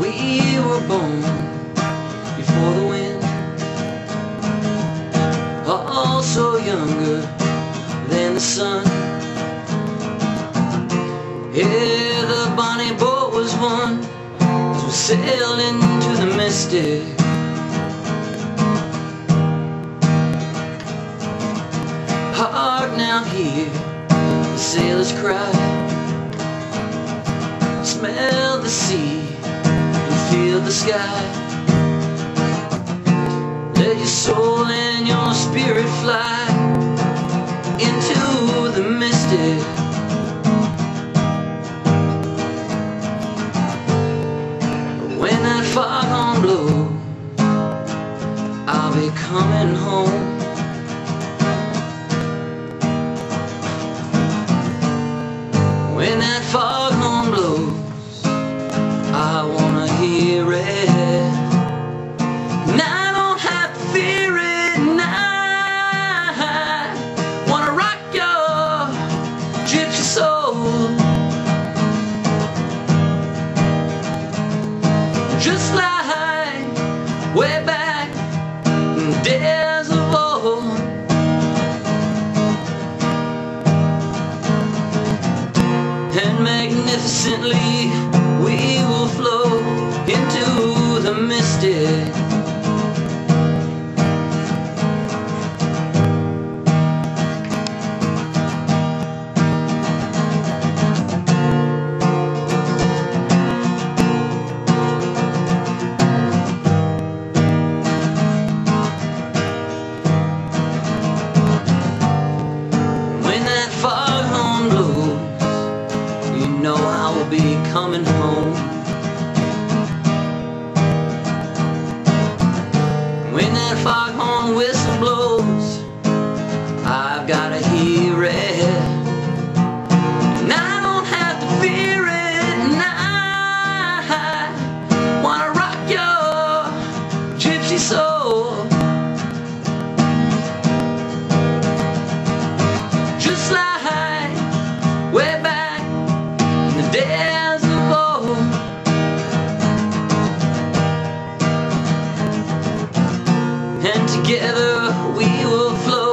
We were born before the wind, also younger than the sun. Yeah, the bonnie boat was won as we sailed into the mystic. Hard now hear, the sailors cry. Smell the sea the sky. Let your soul and your spirit fly into the mystic. When that foghorn blows, I'll be coming home. Magnificently When that foghorn whistle blows, I've got to hear it. And I don't have to fear it, I want to rock your gypsy soul. Together we will flow.